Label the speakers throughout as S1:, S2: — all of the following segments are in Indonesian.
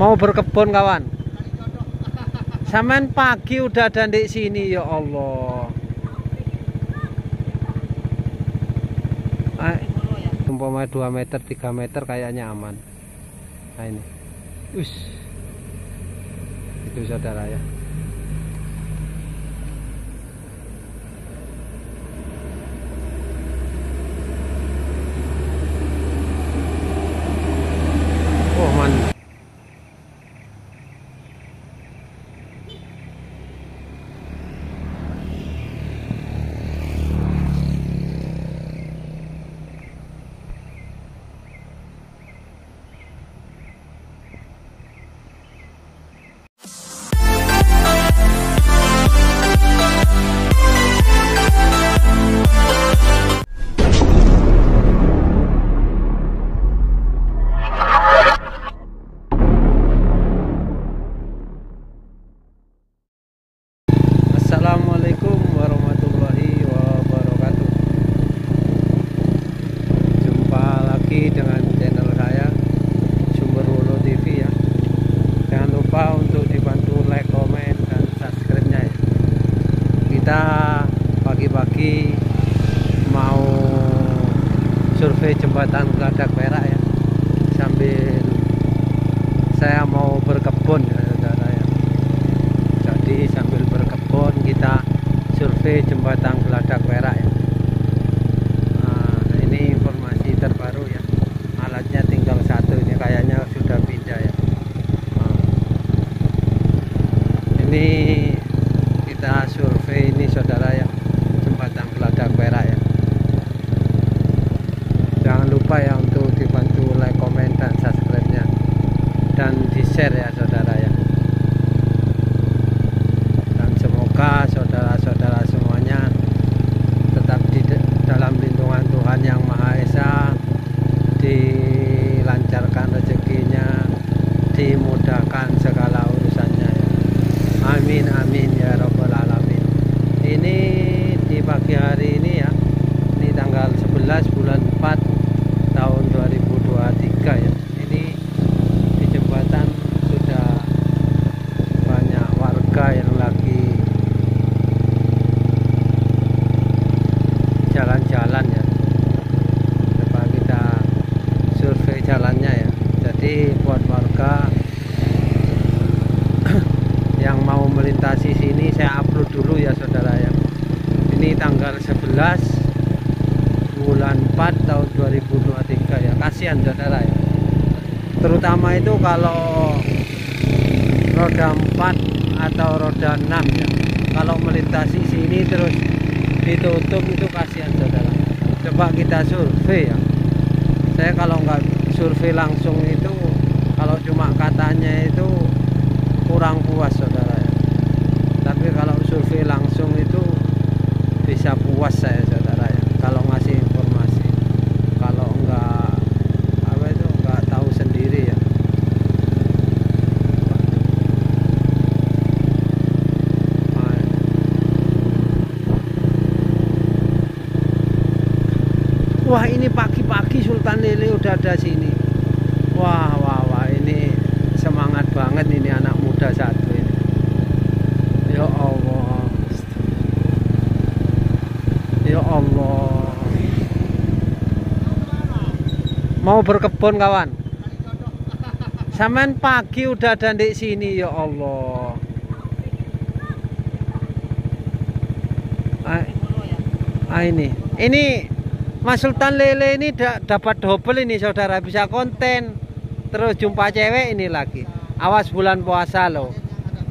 S1: Mau berkebun kawan. Saman pagi udah ada di sini ya Allah. Ah, umpama 2 meter 3 meter kayaknya aman. Nah ini. Us. Itu saudara ya. Survei jembatan Geladak Perak ya. Sambil saya mau berkebun ya saudara ya jadi sambil berkebun kita survei jembatan Geladak Perak ya. Nah, ini informasi terbaru ya. Alatnya tinggal satu ini kayaknya sudah pindah ya. Nah, ini kita survei ini saudara ya jembatan Geladak Perak ya. Jangan lupa ya untuk dibantu like, komen dan subscribe-nya dan di share ya saudara ya dan semoga saudara-saudara semuanya tetap di dalam lindungan Tuhan yang Maha Esa dilancarkan rezekinya dimudahkan segala urusannya ya. amin amin ya robbal alamin ini di pagi hari ini ya ini tanggal 11 bulan 4 tahun 2023 ya ini di jembatan sudah banyak warga yang lagi jalan-jalan ya coba kita survei jalannya ya jadi buat warga yang mau sini saya upload dulu ya saudara ya. Ini tanggal 11 bulan 4 tahun 2023 ya. Kasihan saudara ya. Terutama itu kalau roda 4 atau roda 6 ya. Kalau melintasi sini terus ditutup itu kasihan saudara. Coba kita survei ya. Saya kalau nggak survei langsung itu kalau cuma katanya itu kurang puas saudara ya tapi kalau survei langsung itu bisa puas saya saudara ya kalau ngasih informasi kalau nggak apa itu nggak tahu sendiri ya Wah ini pagi-pagi Sultan Lele udah ada sini Wah wah wah ini semangat banget ini anak muda satu ini Ya Allah Ya Allah Mau berkebun kawan? Saman pagi udah ada di sini ya Allah. Ah, ah ini. Ini Mas Sultan Lele ini da dapat double ini saudara. Bisa konten. Terus jumpa cewek ini lagi. Awas bulan puasa loh.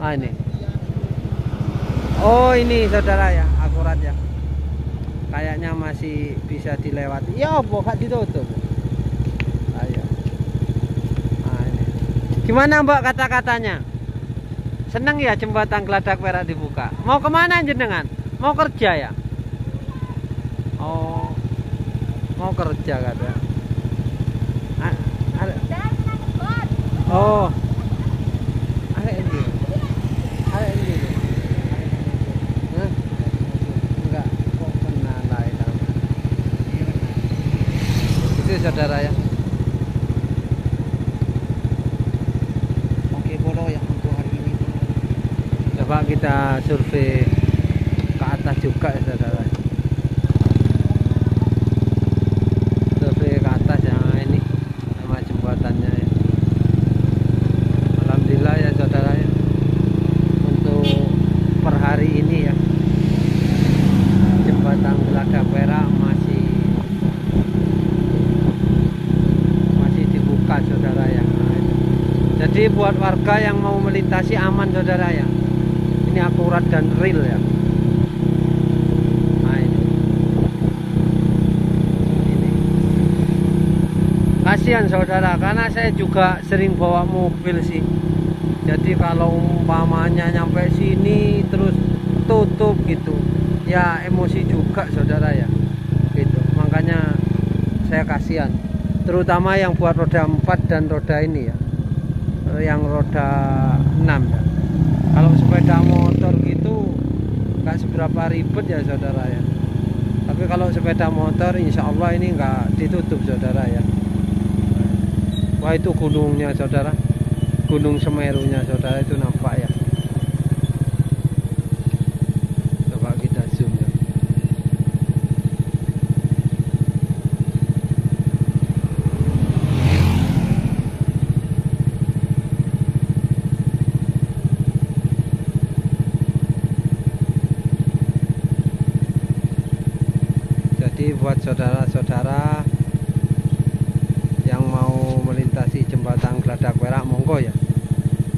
S1: Ah ini. Oh ini saudara ya. Akurat ya. Kayaknya masih bisa dilewati. Ya apa gak ditutup ayo ah, ini. Gimana mbak kata-katanya? Seneng ya jembatan geladak perak dibuka? Mau ke mana jenengan? Mau kerja ya? Oh mau kerja kata A ada oh. Enggak kok lain itu saudara ya coba kita survei ke atas juga ya saudara. Survei ke atas ya ini sama jembatannya ya Alhamdulillah ya saudara ya. Untuk per hari ini ya jembatan Geladak Perak masih masih dibuka saudara ya. Jadi buat warga yang mau melintasi aman saudara ya akurat dan real ya. Nah ini. Ini. Kasihan saudara karena saya juga sering bawa mobil sih. Jadi kalau umpamanya nyampe sini terus tutup gitu ya emosi juga saudara ya. Gitu. Makanya saya kasihan. Terutama yang buat roda 4 dan roda ini ya. Yang roda 6 ya sepeda motor gitu nggak seberapa ribet ya saudara ya. Tapi kalau sepeda motor insya Allah ini nggak ditutup saudara ya. Wah itu gunungnya saudara. Gunung Semerunya saudara itu nampak ya coba kita zoom ya jadi buat saudara-saudara yang mau melintasi jembatan Geladak Perak monggo ya.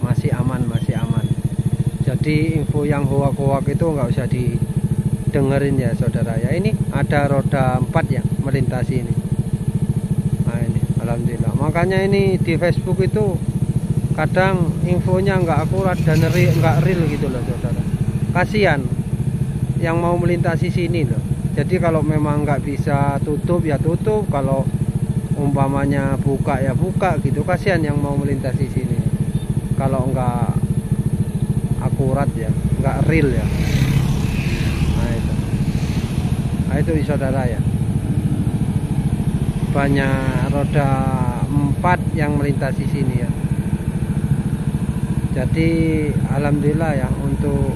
S1: Masih aman masih aman. Jadi info yang hoak-hoak itu nggak usah didengerin ya saudara ya. Ini ada roda 4 ya melintasi ini. Nah ini Alhamdulillah. Makanya ini di Facebook itu kadang infonya nggak akurat dan nggak real gitu loh saudara. Kasihan yang mau melintasi sini loh jadi kalau memang nggak bisa tutup ya tutup. Kalau umpamanya buka ya buka gitu. Kasihan yang mau melintasi sini. Kalau nggak akurat ya. Nggak real ya. Nah itu. Nah itu saudara ya. Banyak roda empat yang melintasi sini ya. Jadi alhamdulillah ya untuk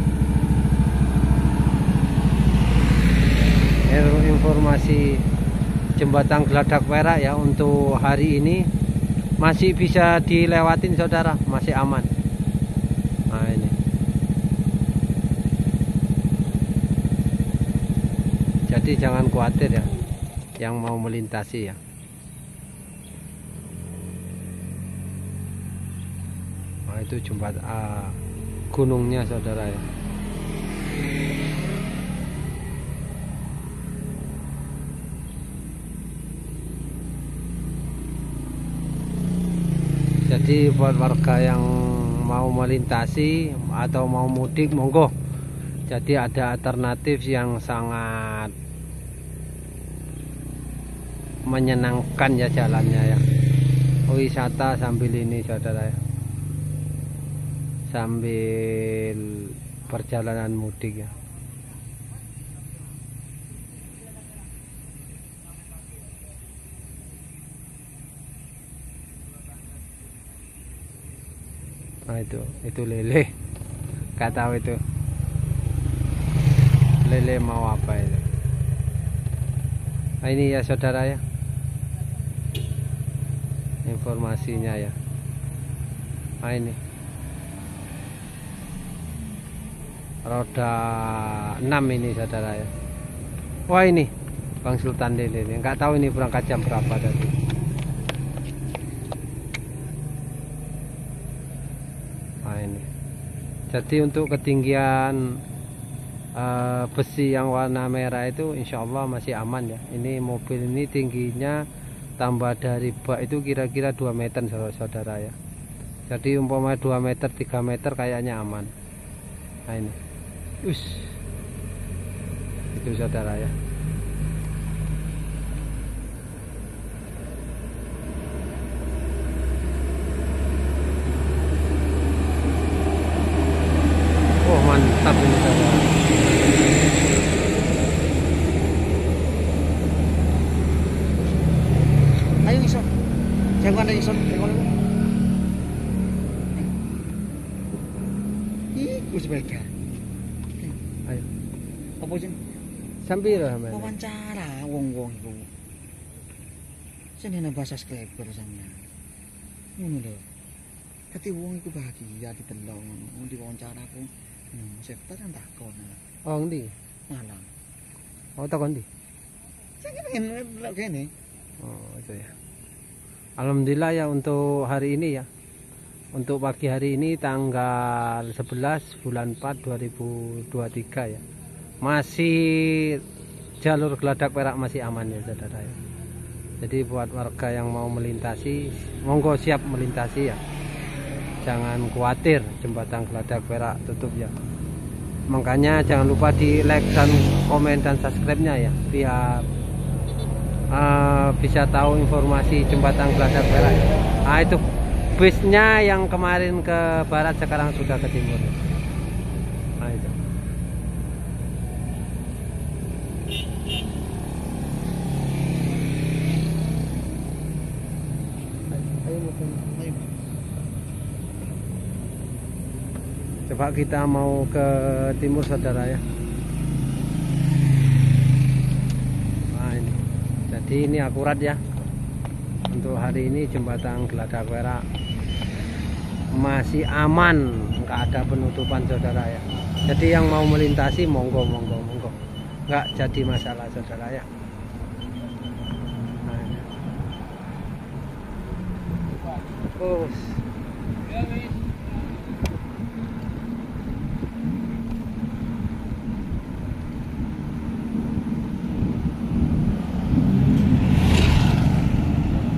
S1: informasi jembatan Geladak Perak ya untuk hari ini masih bisa dilewatin saudara. Masih aman. Nah ini. Jadi jangan khawatir ya yang mau melintasi ya. Nah itu jembatan ah, gunungnya saudara ya jadi buat warga yang mau melintasi atau mau mudik monggo. Jadi ada alternatif yang sangat menyenangkan ya jalannya ya. Wisata sambil ini saudara ya. Sambil perjalanan mudik ya Nah itu, itu lele. Gak tahu itu. Lele mau apa itu. Nah ini ya saudara ya. Informasinya ya. Nah ini. Roda 6 ini saudara ya. Wah ini Bang Sultan lele ini. Enggak tahu ini berangkat jam berapa tadi. Nah ini. Jadi untuk ketinggian uh, besi yang warna merah itu insya Allah masih aman ya. Ini mobil ini tingginya tambah dari bak itu kira-kira 2 meter saudara ya. Jadi umpama 2 meter 3 meter kayaknya aman. Nah ini. Us. Itu saudara ya.
S2: Ayo isot. Jangan ada isot. Jangan ada. Ih, tuku sepeda.
S1: Ayo.
S2: Apa sih?
S1: Sampiro sampean.
S2: Wawancara wong-wong iku. Senene bahasa subscriber sampean. Ngono lho. Dadi wong iku bahagia didelok ngono, diwawancara aku. Takon.
S1: Oh?
S2: Malang.
S1: Oh, takon
S2: kene.
S1: Oh, itu ya. Alhamdulillah ya untuk hari ini ya. Untuk pagi hari ini tanggal 11 bulan 4 2023 ya. Masih jalur geladak perak masih aman ya saudara ya. Jadi buat warga yang mau melintasi, monggo siap melintasi ya. Jangan khawatir jembatan geladak perak tutup ya. Makanya jangan lupa di like dan komen dan subscribe-nya ya biar uh, bisa tahu informasi jembatan Geladak Perak. Nah itu bisnya yang kemarin ke barat sekarang sudah ke timur. Nah itu.
S2: Ayo.
S1: Coba kita mau ke timur saudara ya. Nah ini. Jadi ini akurat ya. Untuk hari ini jembatan Geladak Perak masih aman, nggak ada penutupan saudara ya. Jadi yang mau melintasi monggo monggo monggo, nggak jadi masalah saudara ya. Nah,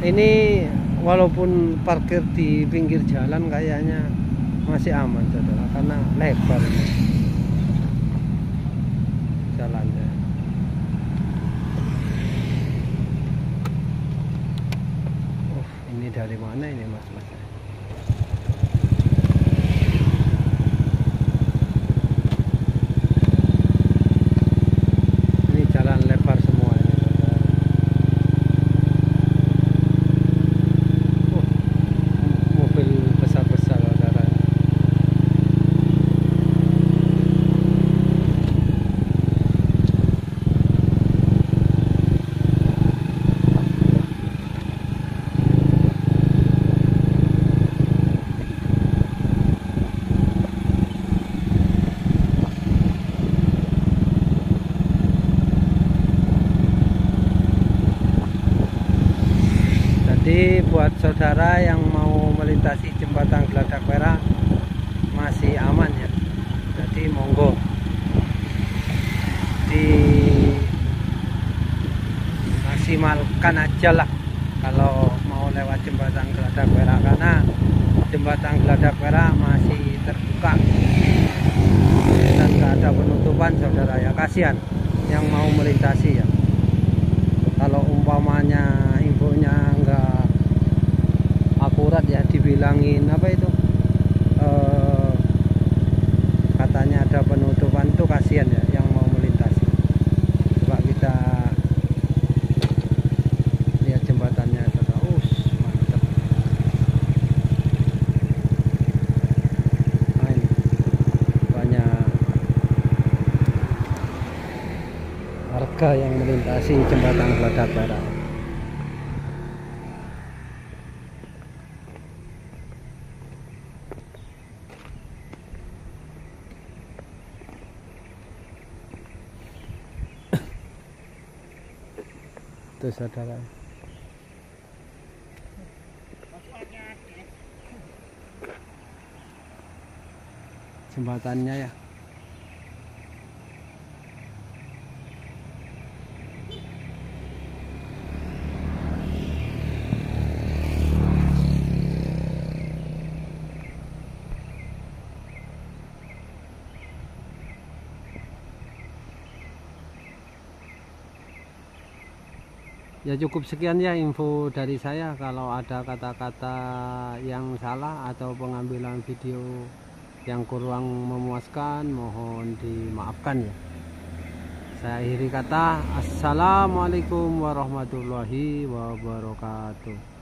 S1: Ini walaupun parkir di pinggir jalan kayaknya masih aman saudara karena lebar jalannya. Oh, ini dari mana ini mas mas? Ini jalan lebar semua ini. saudara. Oh, mobil besar-besar saudara. Buat saudara yang mau melintasi jembatan Geladak Perak masih aman ya. Jadi monggo. Di maksimalkan aja lah kalau mau lewat jembatan Geladak Perak karena jembatan Geladak Perak masih terbuka. Dan nggak ada penutupan saudara ya. Kasihan yang mau melintasi ya. Kalau umpamanya infonya enggak akurat ya dibilangin apa itu? Eh, katanya ada penutupan tuh kasihan ya yang mau melintasi coba kita lihat jembatannya. Saudara us mantap nah ini banyak warga yang melintasi jembatan Geladak Barat itu saudara. Jembatannya ya Ya cukup sekian ya info dari saya kalau ada kata-kata yang salah atau pengambilan video yang kurang memuaskan mohon dimaafkan ya. Saya akhiri kata Assalamualaikum warahmatullahi wabarakatuh.